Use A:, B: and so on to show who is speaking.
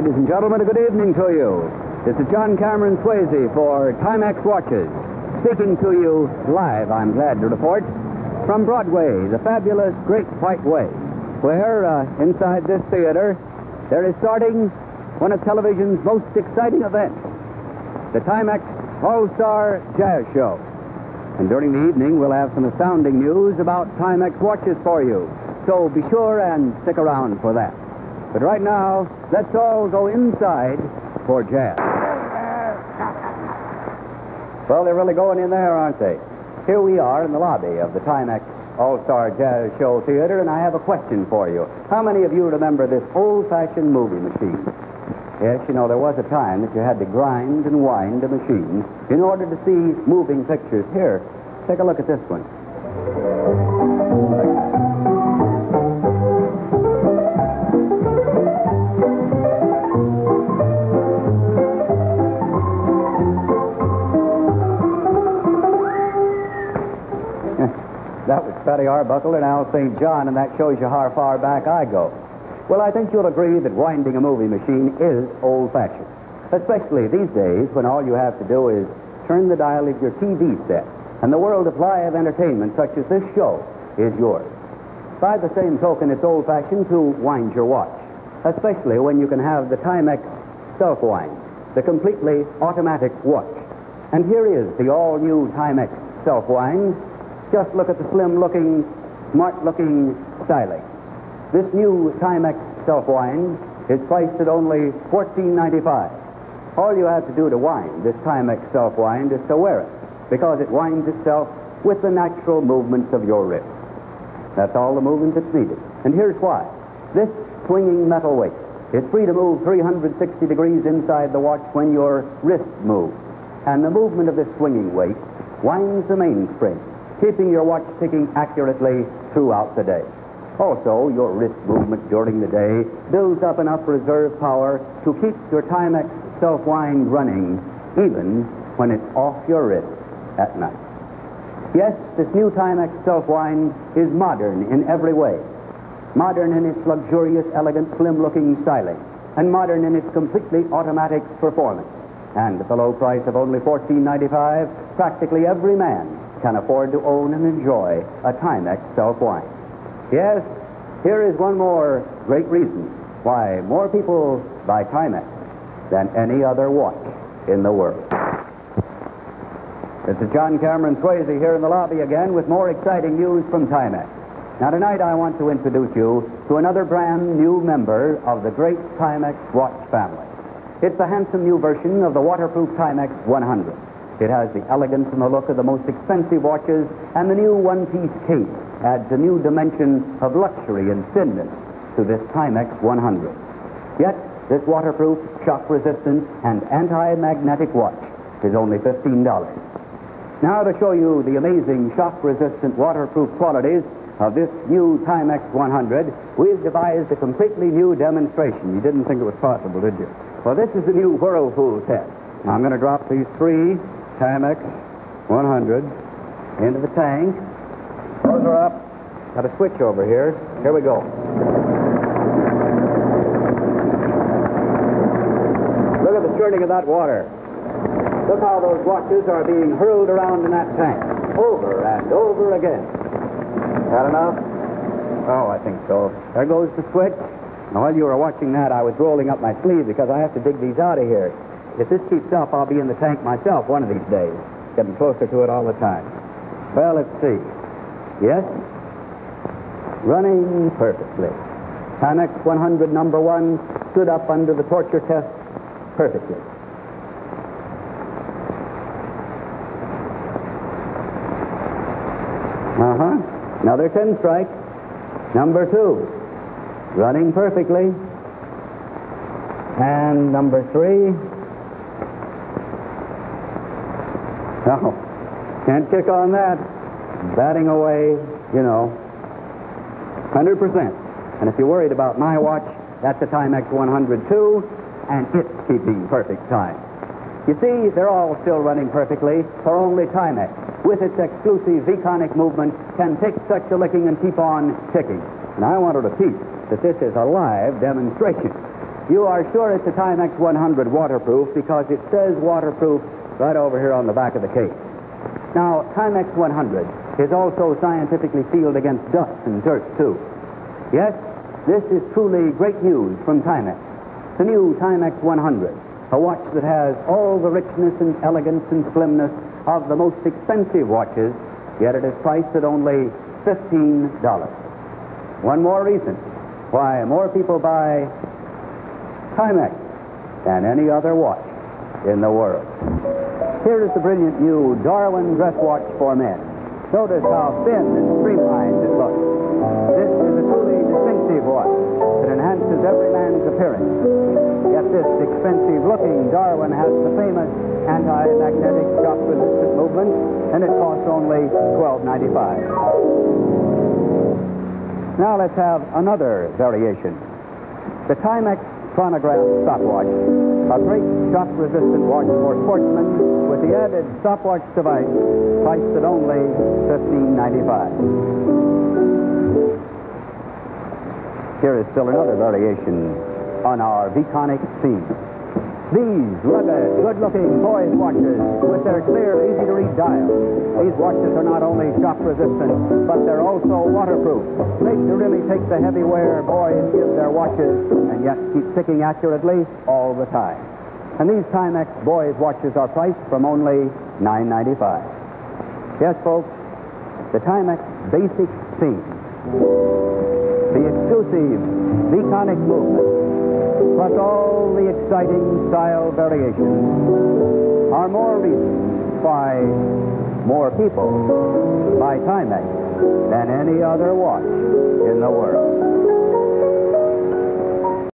A: Ladies and gentlemen, a good evening to you. This is John Cameron Swayze for Timex Watches. Speaking to you live, I'm glad to report, from Broadway, the fabulous Great White Way, where uh, inside this theater there is starting one of television's most exciting events, the Timex All-Star Jazz Show. And during the evening, we'll have some astounding news about Timex watches for you. So be sure and stick around for that. But right now, let's all go inside for jazz. Well, they're really going in there, aren't they? Here we are in the lobby of the Timex All-Star Jazz Show Theater, and I have a question for you. How many of you remember this old-fashioned movie machine? Yes, you know, there was a time that you had to grind and wind a machine in order to see moving pictures. Here, take a look at this one. Arbuckle and Al St. John, and that shows you how far back I go. Well, I think you'll agree that winding a movie machine is old-fashioned, especially these days when all you have to do is turn the dial of your TV set, and the world of live entertainment such as this show is yours. By the same token, it's old-fashioned to wind your watch, especially when you can have the Timex self-wind, the completely automatic watch. And here is the all-new Timex self-wind. Just look at the slim-looking, smart-looking styling. This new Timex self-wind is priced at only $14.95. All you have to do to wind this Timex self-wind is to wear it, because it winds itself with the natural movements of your wrist. That's all the movement that's needed. And here's why. This swinging metal weight is free to move 360 degrees inside the watch when your wrist moves. And the movement of this swinging weight winds the mainspring, keeping your watch ticking accurately throughout the day. Also, your wrist movement during the day builds up enough reserve power to keep your Timex self-wind running even when it's off your wrist at night. Yes, this new Timex self-wind is modern in every way. Modern in its luxurious, elegant, slim-looking styling, and modern in its completely automatic performance. And at the low price of only $14.95, practically every man can afford to own and enjoy a Timex self-wind. Yes, here is one more great reason why more people buy Timex than any other watch in the world. This is John Cameron Swayze here in the lobby again with more exciting news from Timex. Now, tonight I want to introduce you to another brand new member of the great Timex watch family. It's the handsome new version of the waterproof Timex 100. It has the elegance and the look of the most expensive watches, and the new one-piece case adds a new dimension of luxury and thinness to this Timex 100. Yet, this waterproof, shock-resistant, and anti-magnetic watch is only $15. Now, to show you the amazing shock-resistant waterproof qualities of this new Timex 100, we've devised a completely new demonstration. You didn't think it was possible, did you? Well, this is the new Whirlpool test. Now, I'm going to drop these three Timex 100 into the tank. Those are up. Got a switch over here. Here we go. Look at the churning of that water. Look how those watches are being hurled around in that tank. Over and over again. That enough? Oh, I think so. There goes the switch. While you were watching that, I was rolling up my sleeve because I have to dig these out of here. If this keeps up, I'll be in the tank myself one of these days. Getting closer to it all the time. Well, let's see. Yes? Running perfectly. Timex 100 number one stood up under the torture test perfectly. Uh-huh. Another 10 strike. Number two. Running perfectly. And number three. No. Can't kick on that. Batting away, you know. 100%. And if you're worried about my watch, that's a Timex 102, and it's keeping perfect time. You see, they're all still running perfectly, for only Timex, with its exclusive V-conic movement, can take such a licking and keep on ticking. And I want to repeat that this is a live demonstration. You are sure it's a Timex 100 waterproof because it says waterproof right over here on the back of the case. Now, Timex 100 is also scientifically sealed against dust and dirt, too. Yes, this is truly great news from Timex. The new Timex 100, a watch that has all the richness and elegance and slimness of the most expensive watches, yet it is priced at only $15. One more reason why more people buy Timex than any other watch in the world. Here is the brilliant new Darwin dress watch for men. Notice how thin and streamlined it looks. This is a truly distinctive watch that enhances every man's appearance. Yet this expensive-looking Darwin has the famous anti-magnetic shock-resistant movement, and it costs only $12.95. Now let's have another variation. The Timex chronograph stopwatch, a great shock-resistant watch for sportsmen with the added stopwatch device priced at only $15.95. Here is still another variation on our Vconic theme. These rugged, good-looking boys' watches with their clear, easy-to-read These watches are not only shock-resistant, but they're also waterproof. Made to really take the heavy wear boys give their watches and yet keep ticking accurately all the time. And these Timex boys' watches are priced from only $9.95. Yes, folks, the Timex Basic Theme. The exclusive Vconic movement plus all the exciting style variations are more reasons why more people buy Timex than any other watch in the world.